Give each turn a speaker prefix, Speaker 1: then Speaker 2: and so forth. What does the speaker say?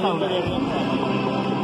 Speaker 1: 看了。